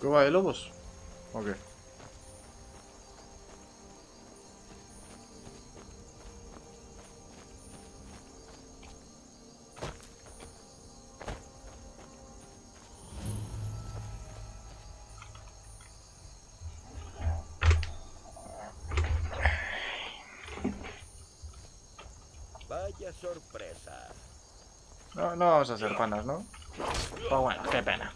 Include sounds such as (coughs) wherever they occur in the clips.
¿Cueva de lobos? Ok. Vaya sorpresa. No, no vamos a hacer panas, ¿no? Pues bueno, qué pena.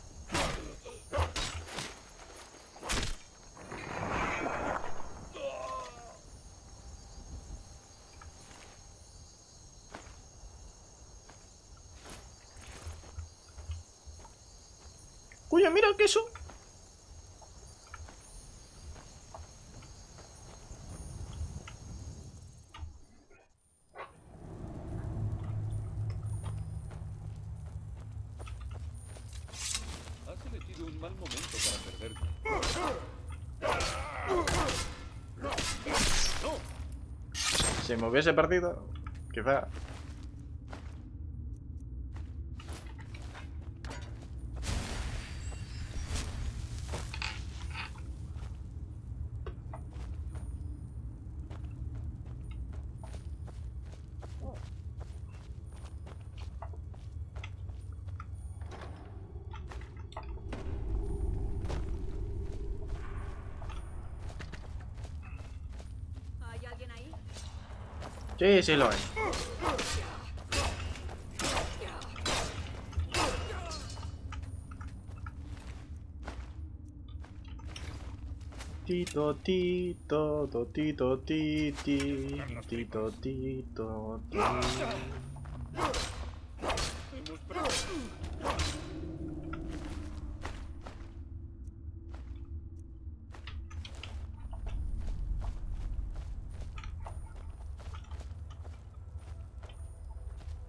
Oye, mira el queso. Has elegido un mal momento para perderte. Si me hubiese perdido, quizá. ¿Hay alguien ahí? Sí, sí lo hay. Tito, tito, to, tito, tito, tito, ti.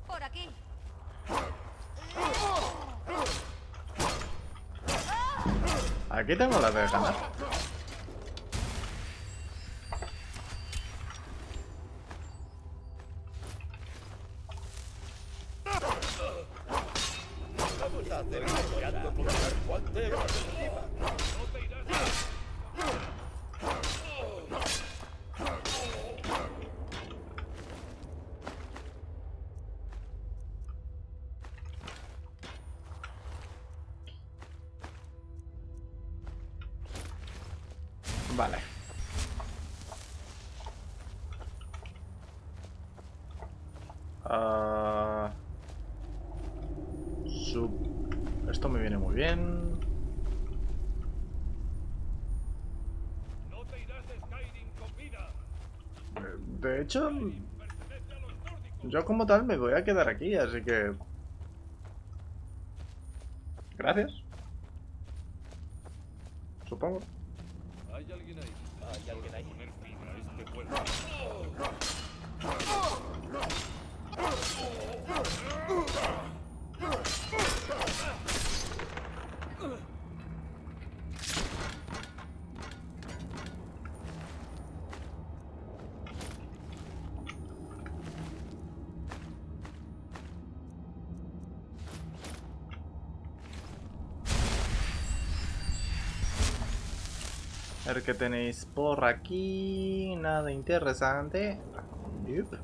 Por aquí. Aquí tengo la de ganar. Vamos hecho, yo como tal me voy a quedar aquí, así que... Gracias. Supongo. Hay alguien ahí. Hay alguien ahí. Fin a A ver qué tenéis por aquí. Nada interesante. Nope.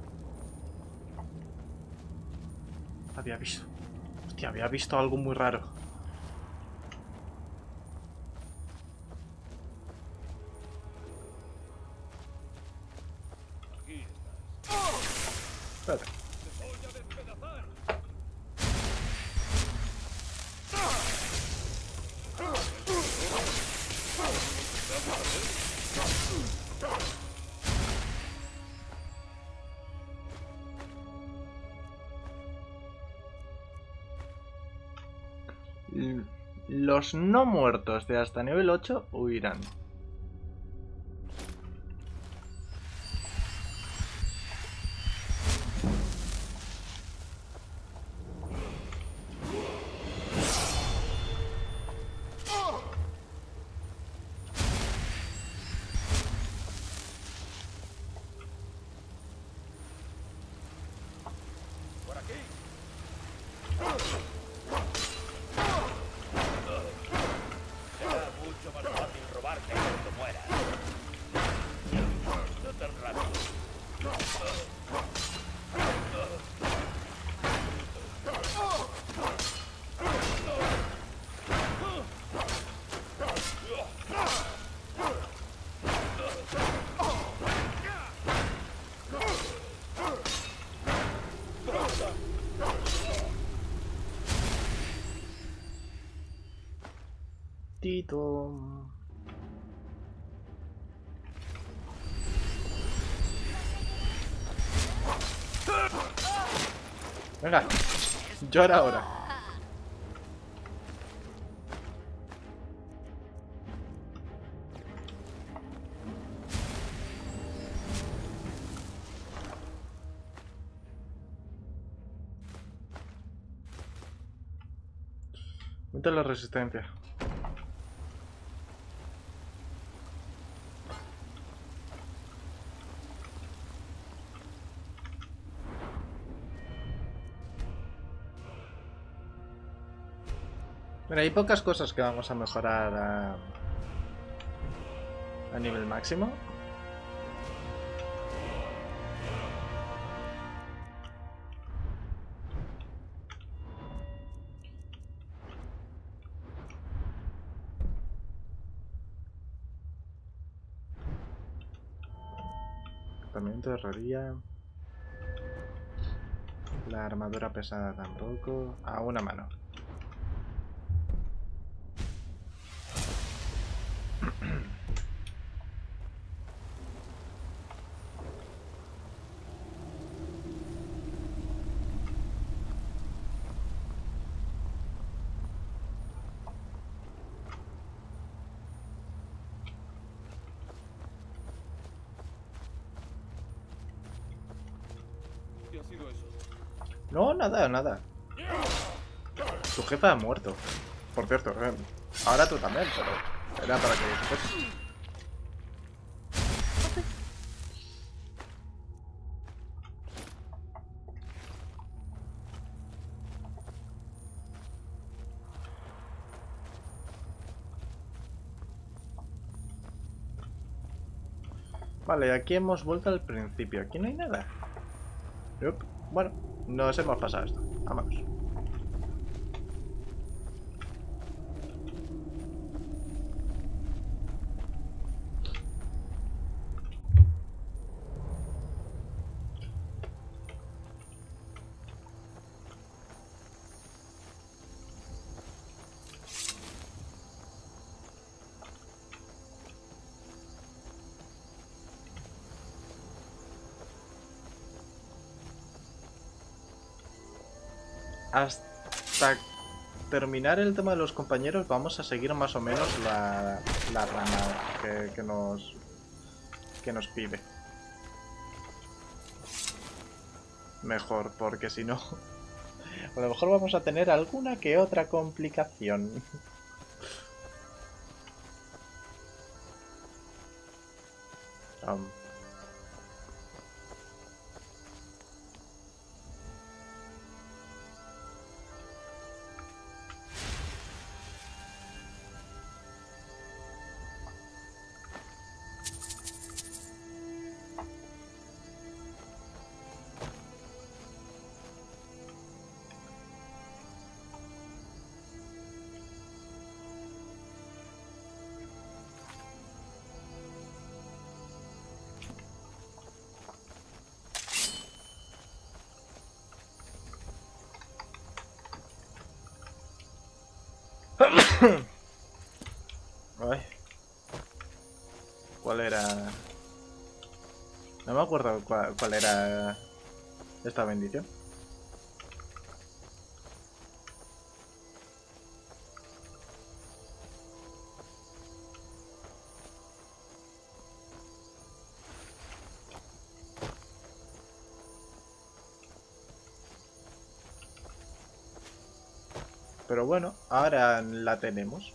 Había visto. Hostia, había visto algo muy raro. Los no muertos de hasta nivel 8 huirán. Tito. Venga, llora ahora. Aumenta la resistencia. Bueno, hay pocas cosas que vamos a mejorar a, nivel máximo. Equipamiento de herrería. La armadura pesada tampoco. A una mano. No, nada, nada. Tu jefe ha muerto. Por cierto, ahora tú también, pero era para que. Vale, aquí hemos vuelto al principio. Aquí no hay nada. Bueno, nos hemos pasado esto. Vámonos. Hasta terminar el tema de los compañeros vamos a seguir más o menos la, la rama que, nos que nos pide. Mejor, porque si no, (laughs) a lo mejor vamos a tener alguna que otra complicación. (laughs) (coughs) Ay. ¿Cuál era? No me acuerdo cuál, cuál era esta bendición. Pero bueno, ahora la tenemos.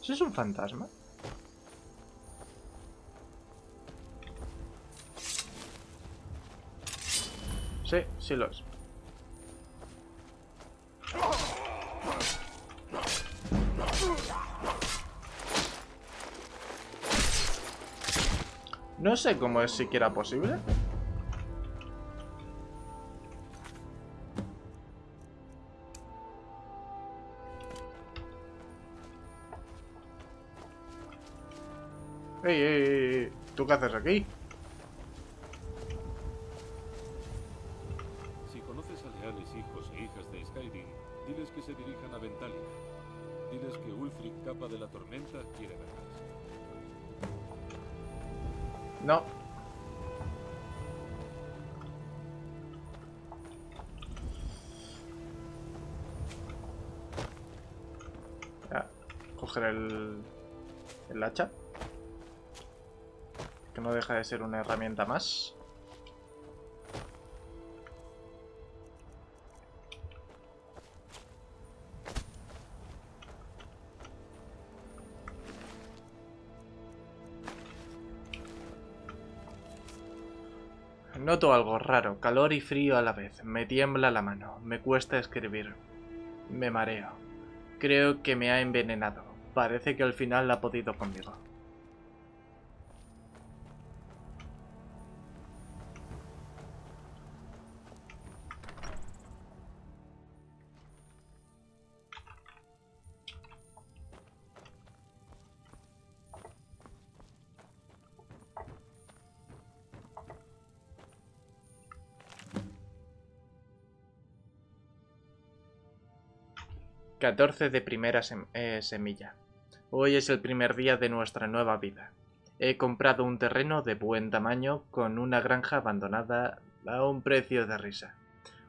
¿Eso es un fantasma? Sí, sí lo es. No sé cómo es siquiera posible. Qué haces aquí? Si conoces a leales hijos e hijas de Skyrim, dile Diles que se dirijan a Ventalia. Diles que Ulfric, capa de la tormenta, quiere verlas. No. Ya, coger el, el hacha. Que no deja de ser una herramienta más. Noto algo raro, calor y frío a la vez. Me tiembla la mano, me cuesta escribir. Me mareo. Creo que me ha envenenado. Parece que al final ha podido conmigo. Catorce de primera eh, semilla. Hoy es el primer día de nuestra nueva vida. He comprado un terreno de buen tamaño con una granja abandonada a un precio de risa,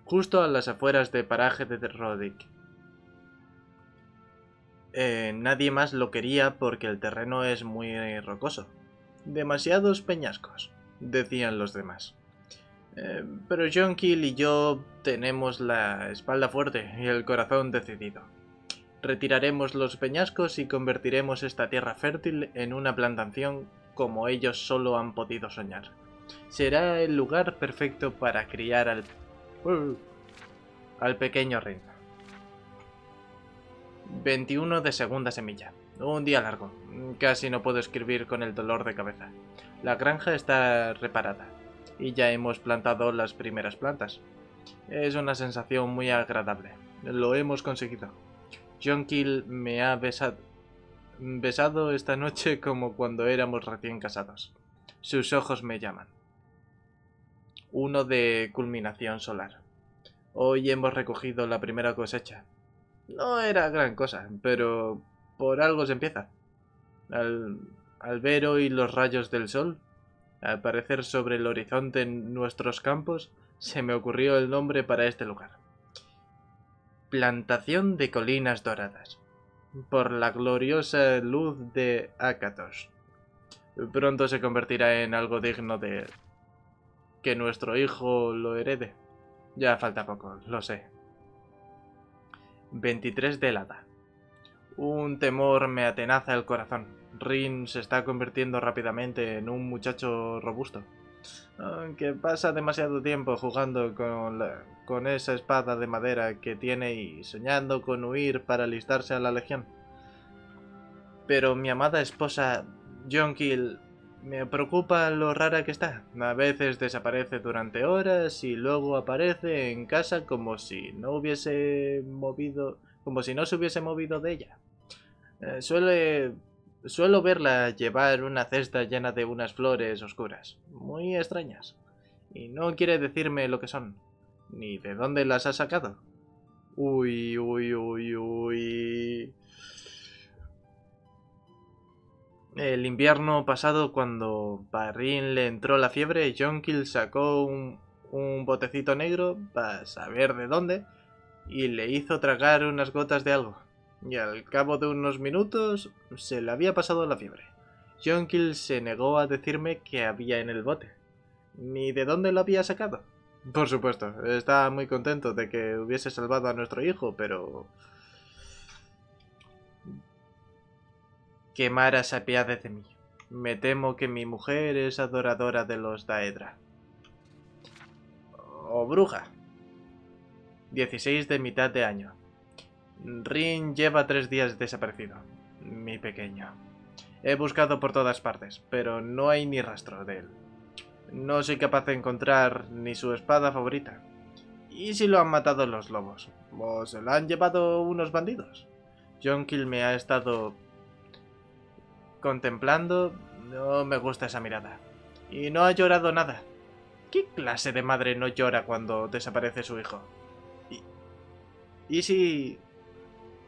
justo a las afueras de paraje de Rodick. Eh, nadie más lo quería porque el terreno es muy rocoso. Demasiados peñascos, decían los demás. Eh, pero John Kill y yo tenemos la espalda fuerte y el corazón decidido. Retiraremos los peñascos y convertiremos esta tierra fértil en una plantación como ellos solo han podido soñar. Será el lugar perfecto para criar al... al pequeño reino. 21 de segunda semilla. Un día largo. Casi no puedo escribir con el dolor de cabeza. La granja está reparada y ya hemos plantado las primeras plantas. Es una sensación muy agradable. Lo hemos conseguido. John Kill me ha besado, besado esta noche como cuando éramos recién casados. Sus ojos me llaman. Uno de culminación solar. Hoy hemos recogido la primera cosecha. No era gran cosa, pero por algo se empieza. Al, al ver hoy los rayos del sol aparecer sobre el horizonte en nuestros campos, se me ocurrió el nombre para este lugar. Plantación de colinas doradas. Por la gloriosa luz de Akatos. Pronto se convertirá en algo digno de que nuestro hijo lo herede. Ya falta poco, lo sé. 23 de helada. Un temor me atenaza el corazón. Rin se está convirtiendo rápidamente en un muchacho robusto. Aunque pasa demasiado tiempo jugando con, la- con esa espada de madera que tiene y soñando con huir para alistarse a la legión. Pero mi amada esposa, Jonquil, me preocupa lo rara que está. A veces desaparece durante horas y luego aparece en casa como si no hubiese movido, como si no se hubiese movido de ella. Eh, suele Suelo verla llevar una cesta llena de unas flores oscuras, muy extrañas, y no quiere decirme lo que son, ni de dónde las ha sacado. Uy, uy, uy, uy. El invierno pasado, cuando Barrin le entró la fiebre, Jonquil sacó un, un botecito negro, para saber de dónde, y le hizo tragar unas gotas de algo y al cabo de unos minutos se le había pasado la fiebre. Jonquil se negó a decirme qué había en el bote, ni de dónde lo había sacado. Por supuesto, estaba muy contento de que hubiese salvado a nuestro hijo, pero... Que Mara se apiade de mí. Me temo que mi mujer es adoradora de los Daedra. O bruja. 16 de mitad de año. Rin lleva tres días desaparecido. Mi pequeño. He buscado por todas partes, pero no hay ni rastro de él. No soy capaz de encontrar ni su espada favorita. ¿Y si lo han matado los lobos? ¿O se lo han llevado unos bandidos? Jonquil me ha estado contemplando. No me gusta esa mirada. Y no ha llorado nada. ¿Qué clase de madre no llora cuando desaparece su hijo? ¿Y si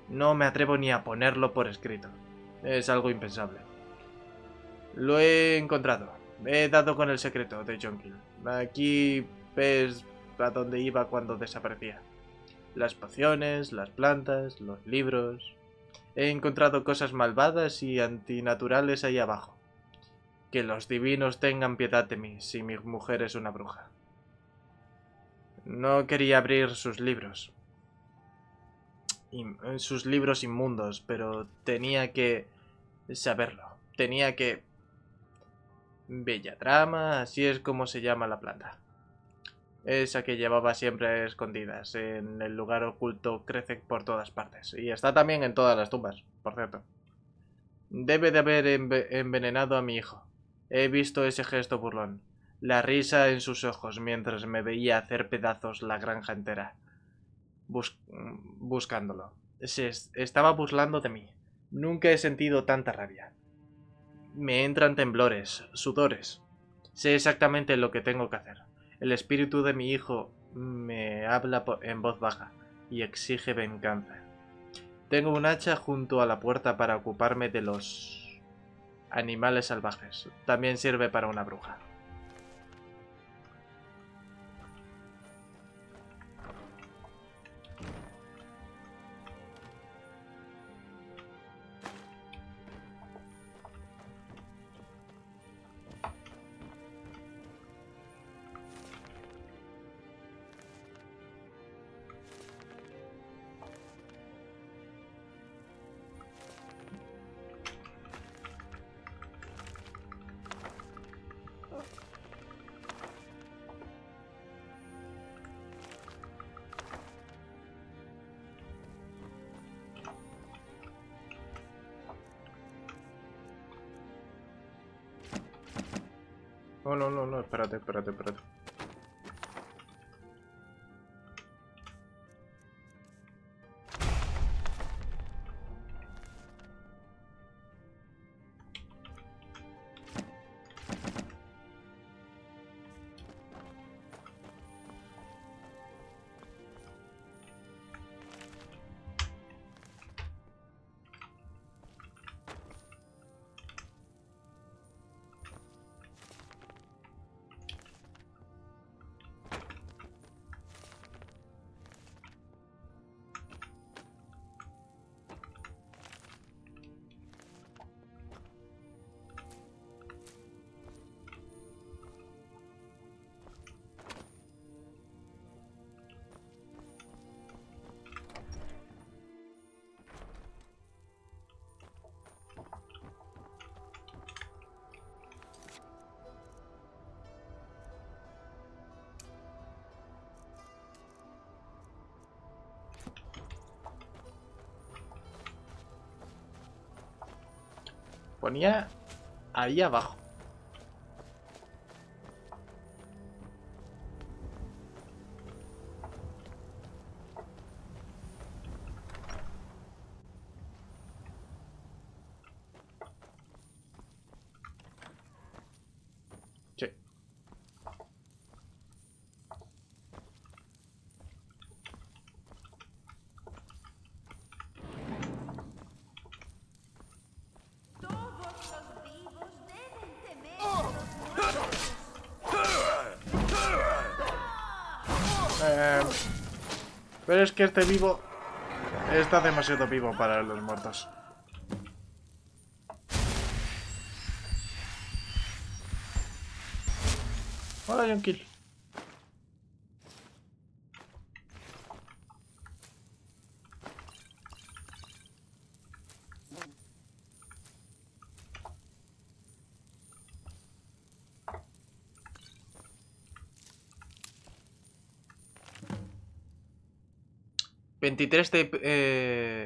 no me atrevo ni a ponerlo por escrito? Es algo impensable. Lo he encontrado. He dado con el secreto de John Kill. Aquí ves a dónde iba cuando desaparecía. Las pociones, las plantas, los libros... He encontrado cosas malvadas y antinaturales ahí abajo. Que los divinos tengan piedad de mí si mi mujer es una bruja. No quería abrir sus libros. Sus libros inmundos, pero tenía que saberlo. Tenía que... Bella trama, así es como se llama la planta. Esa que llevaba siempre escondidas. En el lugar oculto crece por todas partes. Y está también en todas las tumbas, por cierto. Debe de haber enve- envenenado a mi hijo. He visto ese gesto burlón. La risa en sus ojos mientras me veía hacer pedazos la granja entera. Bus- buscándolo. Estaba burlando de mí. Nunca he sentido tanta rabia. Me entran temblores, sudores. Sé exactamente lo que tengo que hacer. El espíritu de mi hijo me habla en voz baja y exige venganza. Tengo un hacha junto a la puerta para ocuparme de los animales salvajes. También sirve para una bruja. No, no, no, no, espérate, espérate, espérate. Ponía ahí abajo. Pero es que este vivo está demasiado vivo para los muertos. Hola, John Kill. Veintitrés de... Eh...